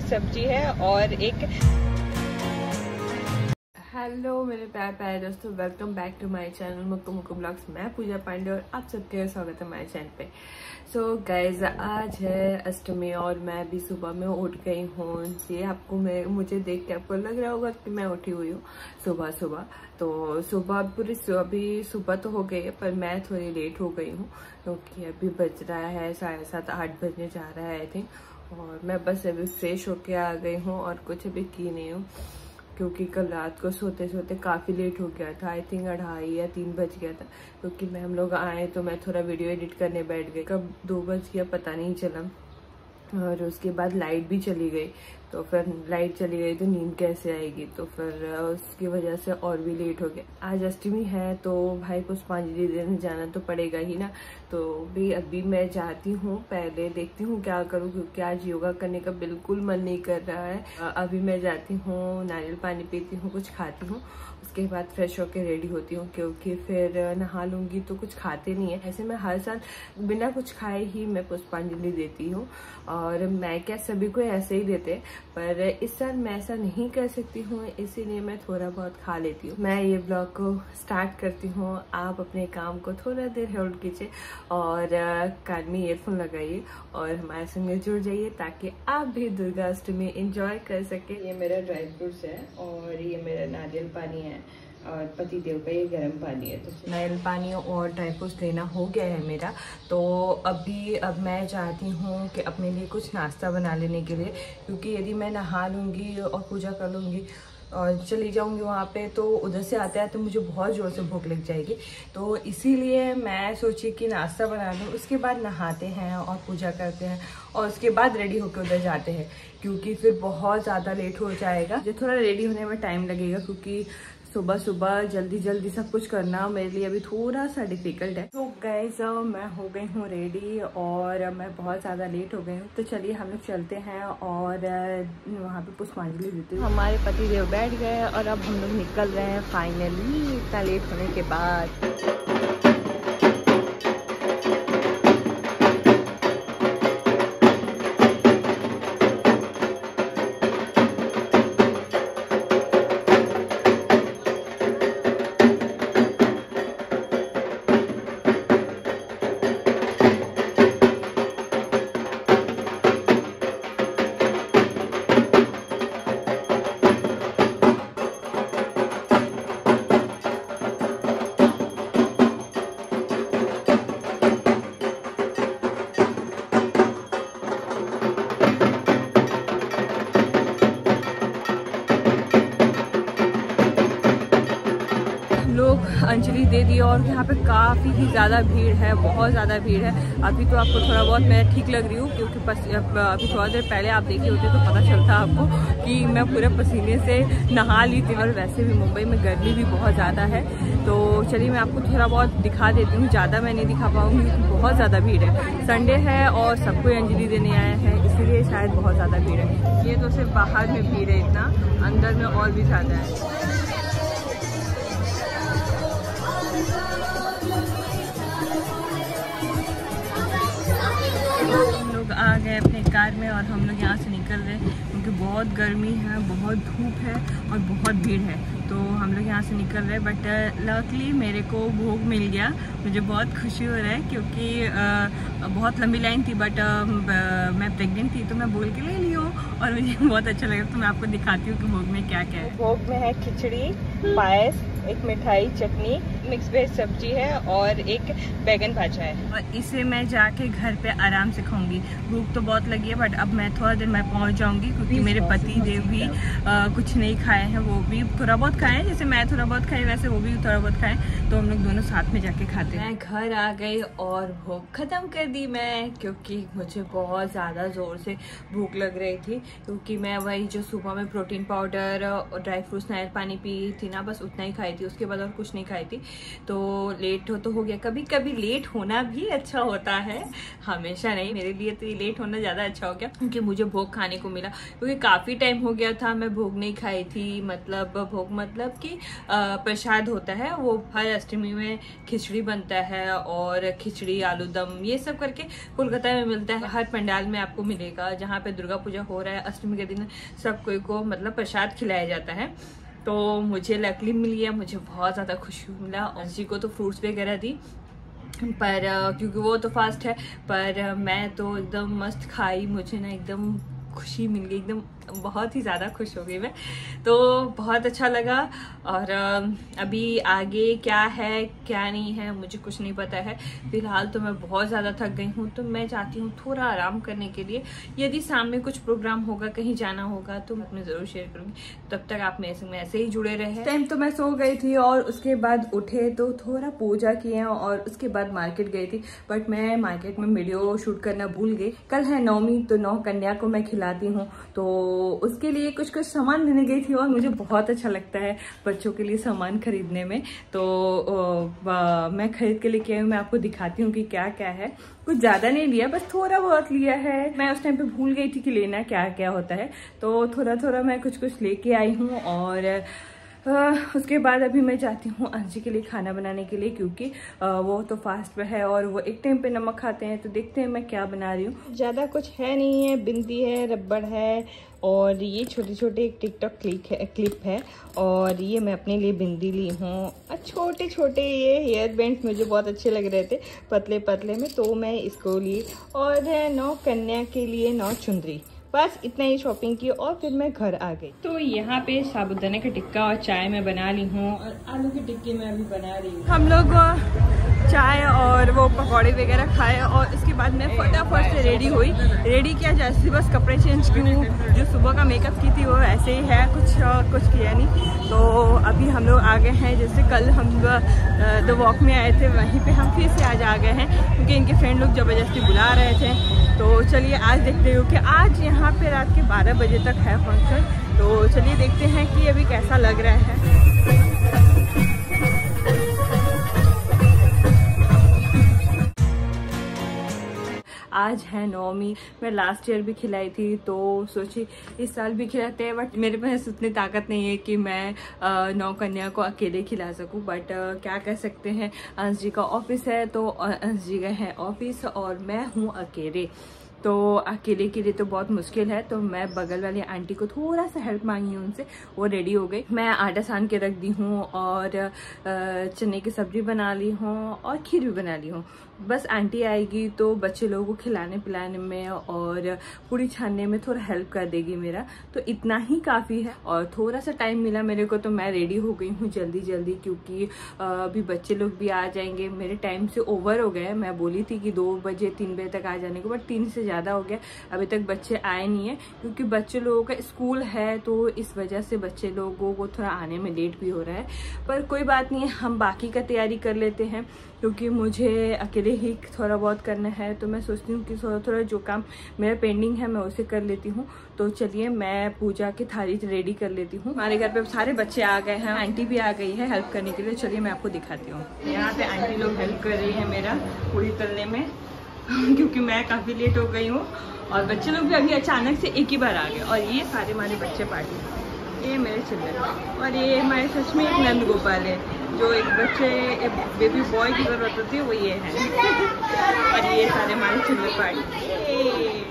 सब्ज़ी है और एक हेलो मेरे प्यार प्यारे दोस्तों welcome back to my channel मुक्को मुक्को blogs मैं पूजा पांडे और आप सबके स्वागत है हमारे चैनल पे. सो so, गाइज़ आज है अष्टमी और मैं भी सुबह में उठ गई हूँ. ये आपको मैं मुझे देख के आपको लग रहा होगा कि मैं उठी हुई हूँ सुबह सुबह. तो सुबह पूरी अभी सुबह तो हो गई है पर मैं थोड़ी लेट हो गई हूँ क्योंकि तो अभी बज रहा है साढ़े सात आठ बजने जा रहा है आई थिंक और मैं बस अभी फ्रेश होके आ गई हूँ और कुछ अभी की नहीं हूँ, क्योंकि कल रात को सोते सोते काफ़ी लेट हो गया था। आई थिंक अढ़ाई या तीन बज गया था, क्योंकि मैं हम लोग आए तो मैं थोड़ा वीडियो एडिट करने बैठ गई। कब दो बज गया पता नहीं चला, और उसके बाद लाइट भी चली गई। तो फिर लाइट चली गई तो नींद कैसे आएगी? तो फिर उसकी वजह से और भी लेट हो गया। आज अष्टमी है तो भाई पुष्पांजलि देने जाना तो पड़ेगा ही ना। तो भी अभी मैं जाती हूँ, पहले देखती हूँ क्या करूँ, क्योंकि आज योगा करने का बिल्कुल मन नहीं कर रहा है। अभी मैं जाती हूँ, नारियल पानी पीती हूँ, कुछ खाती हूँ, उसके बाद फ्रेश होकर रेडी होती हूँ, क्योंकि फिर नहा लूँगी तो कुछ खाते नहीं है। ऐसे मैं हर साल बिना कुछ खाए ही मैं पुष्पांजलि देती हूँ, और मैं क्या सभी को ऐसे ही देते, पर इस साल मैं ऐसा नहीं कर सकती हूँ, इसीलिए मैं थोड़ा बहुत खा लेती हूँ। मैं ये ब्लॉग को स्टार्ट करती हूँ, आप अपने काम को थोड़ा देर होल्ड कीजिए और कान में ईयरफोन लगाइए और हमारे संग जुड़ जाइए ताकि आप भी दुर्गा अष्टमी इंजॉय कर सके। ये मेरा ड्राई फ्रूट्स है और ये मेरा नारियल पानी है और पति देव का ये गर्म पानी है। तो नारियल पानी और ड्राई फ्रूट्स लेना हो गया है मेरा। तो अभी अब मैं चाहती हूँ कि अपने लिए कुछ नाश्ता बना लेने के लिए क्योंकि यदि मैं नहा लूँगी और पूजा कर लूँगी चली जाऊँगी वहाँ पे तो उधर से आते आते मुझे बहुत ज़ोर से भूख लग जाएगी। तो इसीलिए मैं सोची कि नाश्ता बना दूँ उसके बाद नहाते हैं और पूजा करते हैं और उसके बाद रेडी होकर उधर जाते हैं, क्योंकि फिर बहुत ज़्यादा लेट हो जाएगा। जो थोड़ा रेडी होने में टाइम लगेगा, क्योंकि सुबह सुबह जल्दी जल्दी सब कुछ करना मेरे लिए अभी थोड़ा सा डिफ़िकल्ट है। तो गैस मैं हो गई हूँ रेडी और मैं बहुत ज़्यादा लेट हो गई हूँ। तो चलिए हम लोग चलते हैं और वहाँ पे पुष्पांजलि देते हैं। हमारे पति देव बैठ गए और अब हम लोग निकल रहे हैं फाइनली इतना लेट होने के बाद। अंजलि दे दी और यहाँ पे काफ़ी ही ज़्यादा भीड़ है, बहुत ज़्यादा भीड़ है। अभी तो आपको थोड़ा बहुत मैं ठीक लग रही हूँ क्योंकि अभी थोड़ा देर पहले आप देखे होते तो पता चलता आपको कि मैं पूरे पसीने से नहा ली थी और वैसे भी मुंबई में गर्मी भी बहुत ज़्यादा है। तो चलिए मैं आपको थोड़ा बहुत दिखा देती हूँ, ज़्यादा मैं नहीं दिखा पाऊँगी बहुत ज़्यादा भीड़ है। संडे है और सबको अंजलि देने आया है, इसीलिए शायद बहुत ज़्यादा भीड़ है। ये तो सिर्फ़ बाहर में भीड़ है इतना, अंदर में और भी ज़्यादा है। आ गए अपने कार में और हम लोग यहाँ से निकल रहे हैं। क्योंकि बहुत गर्मी है, बहुत धूप है और बहुत भीड़ है। तो हम लोग यहाँ से निकल रहे हैं बट लकली मेरे को भोग मिल गया। मुझे बहुत खुशी हो रहा है क्योंकि uh, बहुत लंबी लाइन थी बट uh, मैं प्रेग्नेंट थी तो मैं बोल के ले ली हूँ और मुझे बहुत अच्छा लगा। तो मैं आपको दिखाती हूँ कि भोग में क्या क्या है। भोग में है खिचड़ी पायस एक मिठाई चटनी मिक्स वेज सब्ज़ी है और एक बैगन भाजा है। और इसे मैं जाके घर पे आराम से खाऊँगी। भूख तो बहुत लगी है बट अब मैं थोड़ा देर में पहुँच जाऊँगी क्योंकि मेरे पति देव भी आ, कुछ नहीं खाए हैं वो भी थोड़ा बहुत खाए, जैसे मैं थोड़ा बहुत खाई, वैसे वो भी थोड़ा बहुत खाए तो हम लोग दोनों साथ में जाके खाते हैं। मैं घर आ गई और भूख खत्म कर दी मैं, क्योंकि मुझे बहुत ज़्यादा ज़ोर से भूख लग रही थी, क्योंकि मैं वही जो सुबह में प्रोटीन पाउडर और ड्राई फ्रूट्स नायर पानी पी थी ना, बस उतना ही खाई थी, उसके बाद और कुछ नहीं खाई थी। तो लेट हो तो हो गया कभी कभी लेट होना भी अच्छा होता है, हमेशा नहीं, मेरे लिए तो लेट होना ज़्यादा अच्छा हो गया, क्योंकि मुझे भोग खाने को मिला, क्योंकि काफ़ी टाइम हो गया था, मैं भोग नहीं खाई थी मतलब भोग मत मतलब कि प्रसाद होता है, वो हर अष्टमी में खिचड़ी बनता है और खिचड़ी आलू दम ये सब करके कोलकाता में मिलता है, हर पंडाल में आपको मिलेगा, जहाँ पे दुर्गा पूजा हो रहा है, अष्टमी के दिन सब कोई को मतलब प्रसाद खिलाया जाता है। तो मुझे लकली मिल गया मुझे बहुत ज़्यादा खुशी मिला, और जी को तो फ्रूट्स वगैरह दी। पर क्योंकि वो तो फास्ट है, पर मैं तो एकदम मस्त खाई, मुझे ना एकदम खुशी मिल गई, एकदम बहुत ही ज़्यादा खुश हो गई मैं। तो बहुत अच्छा लगा और अभी आगे क्या है, क्या नहीं है, मुझे कुछ नहीं पता है। फ़िलहाल तो मैं बहुत ज़्यादा थक गई हूँ तो मैं चाहती हूँ थोड़ा आराम करने के लिए, यदि सामने कुछ प्रोग्राम होगा, कहीं जाना होगा तो मैं अपने ज़रूर शेयर करूँगी। तब तक आप मेरे संग ऐसे ही जुड़े रहे। टाइम तो मैं सो गई थी और उसके बाद उठे तो थोड़ा पूजा किए और उसके बाद मार्केट गई थी। बट मैं मार्केट में वीडियो शूट करना भूल गई। कल है नौमी तो नौ कन्या को मैं खिलाती हूँ। तो उसके लिए कुछ कुछ सामान लेने गई थी और मुझे बहुत अच्छा लगता है बच्चों के लिए सामान खरीदने में। तो मैं खरीद के लेके आई हूँ, मैं आपको दिखाती हूँ कि क्या क्या है। कुछ ज़्यादा नहीं लिया, बस थोड़ा बहुत लिया है। मैं उस टाइम पे भूल गई थी कि लेना क्या क्या होता है। तो थोड़ा थोड़ा मैं कुछ कुछ लेके आई हूँ और उसके बाद अभी मैं जाती हूँ अंशी के लिए खाना बनाने के लिए क्योंकि वो तो फास्ट पर है और वो एक टाइम पे नमक खाते हैं तो देखते हैं मैं क्या बना रही हूँ। ज़्यादा कुछ है नहीं है, बिंदी है, रबड़ है और ये छोटे छोटे एक टिकटॉक क्लिक है क्लिप है और ये मैं अपने लिए बिंदी ली हूँ। छोटे छोटे ये हेयर बैंड मुझे बहुत अच्छे लग रहे थे पतले पतले में तो मैं इसको ली। और नौ कन्या के लिए नौ चुंदरी। बस इतना ही शॉपिंग की और फिर मैं घर आ गई। तो यहाँ पे साबुदाने का टिक्का और चाय मैं बना ली हूँ। और आलू की टिक्की मैं अभी बना रही हूँ। हम लोग चाय और वो पकौड़े वगैरह खाए और उसके बाद मैं फटाफट से रेडी हुई। रेडी किया, जैसे बस कपड़े चेंज की हूँ जो सुबह का मेकअप की थी वो ऐसे ही है, कुछ और कुछ किया नहीं। तो अभी हम लोग आ गए हैं, जैसे कल हम द वॉक में आए थे, वहीं पे हम फिर से आज आ गए हैं, क्योंकि इनके फ्रेंड लोग ज़बरदस्ती बुला रहे थे। तो चलिए आज देखते हो कि आज यहाँ पे रात के 12 बजे तक है फ़ंक्शन तो चलिए देखते हैं कि अभी कैसा लग रहा है। आज है नौमी मैं लास्ट ईयर भी खिलाई थी तो सोची इस साल भी खिलाते हैं बट मेरे पास उतनी ताकत नहीं है कि मैं नौ कन्या को अकेले खिला सकूँ। बट क्या कह सकते हैं? अंश जी का ऑफ़िस है तो अंश जी का है ऑफ़िस और मैं हूँ अकेले। तो अकेले के लिए तो बहुत मुश्किल है तो मैं बगल वाली आंटी को थोड़ा सा हेल्प मांगी उनसे, वो रेडी हो गई। मैं आटा सान के रख दी हूँ और चने की सब्ज़ी बना ली हूँ और खीर भी बना ली हूँ। बस आंटी आएगी तो बच्चे लोगों को खिलाने पिलाने में और पूरी छानने में थोड़ा हेल्प कर देगी मेरा। तो इतना ही काफ़ी है और थोड़ा सा टाइम मिला मेरे को तो मैं रेडी हो गई हूँ जल्दी जल्दी क्योंकि अभी बच्चे लोग भी आ जाएँगे। मेरे टाइम से ओवर हो गए मैं बोली थी कि दो बजे, तीन बजे तक आ जाने को बट तीन से ज़्यादा हो गया। अभी तक बच्चे आए नहीं है, क्योंकि बच्चे लोगों का स्कूल है तो इस वजह से बच्चे लोगों को थोड़ा आने में लेट भी हो रहा है। पर कोई बात नहीं है हम बाकी का तैयारी कर लेते हैं, क्योंकि मुझे अकेले ही थोड़ा बहुत करना है तो मैं सोचती हूँ कि थोड़ा थोड़ा जो काम मेरा पेंडिंग है, मैं उसे कर लेती हूँ। तो चलिए, मैं पूजा की थाली रेडी कर लेती हूँ। हमारे घर पे सारे बच्चे आ गए हैं, आंटी भी आ गई है हेल्प करने के लिए। चलिए, मैं आपको दिखाती हूँ। यहाँ पे आंटी लोग हेल्प कर रही है मेरा पूरी तलने में। क्योंकि मैं काफ़ी लेट हो गई हूँ और बच्चे लोग भी अभी अचानक से एक ही बार आ गए और ये सारे हमारे बच्चे पार्टी ये मेरे चिल्ड्रन और ये हमारे सच में एक नंद गोपाल है, जो एक बच्चे, एक बेबी बॉय की ज़रूरत होती है, वो ये है। और ये सारे हमारे चिल्ड्रन पार्टी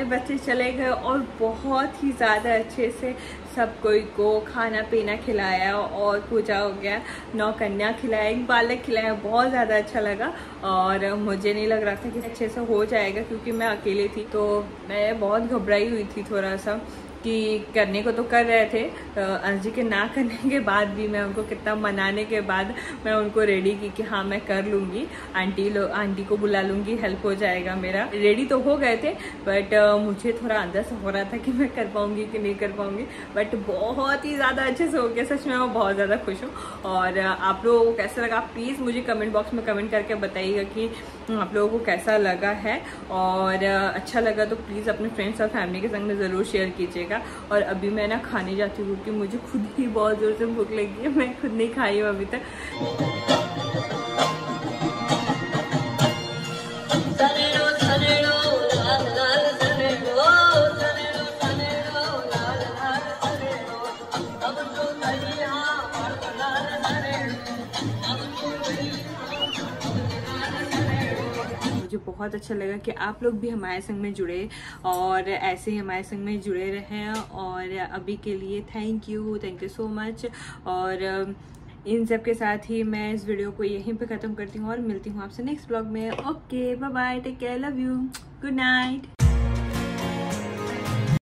सारे बच्चे चले गए और बहुत ही ज़्यादा अच्छे से सब कोई को खाना पीना खिलाया और पूजा हो गया नौ कन्या खिलाया एक बालक खिलाया, बहुत ज़्यादा अच्छा लगा। और मुझे नहीं लग रहा था कि अच्छे से हो जाएगा क्योंकि मैं अकेले थी तो मैं बहुत घबराई हुई थी थोड़ा सा। कि करने को तो कर रहे थे अंश जी के ना करने के बाद भी मैं उनको कितना मनाने के बाद मैं उनको रेडी की कि हाँ मैं कर लूँगी। आंटी लो, आंटी को बुला लूँगी हेल्प हो जाएगा मेरा। रेडी तो हो गए थे बट मुझे थोड़ा अंदर हो रहा था कि मैं कर पाऊँगी कि नहीं कर पाऊँगी। बट बहुत ही ज़्यादा अच्छे से हो गया, सच में मैं बहुत ज़्यादा खुश हूँ। और आप लोगों को कैसा लगा? प्लीज़ मुझे कमेंट बॉक्स में कमेंट करके बताइएगा कि आप लोगों को कैसा लगा है। और अच्छा लगा तो प्लीज़ अपने फ्रेंड्स और फैमिली के संग में ज़रूर शेयर कीजिएगा। जाएगा। और अभी मैं ना खाने जाती हूँ क्योंकि मुझे खुद ही बहुत ज़ोर से भूख लगी है। मैं खुद नहीं खाई हूँ अभी तक। मुझे बहुत अच्छा लगा कि आप लोग भी हमारे संग में जुड़े और ऐसे ही हमारे संग में जुड़े रहें और अभी के लिए thank you thank you so much और इन सब के साथ ही मैं इस वीडियो को यहीं पे ख़त्म करती हूँ और मिलती हूँ आपसे नेक्स्ट ब्लॉग में। Okay bye bye take care love you good night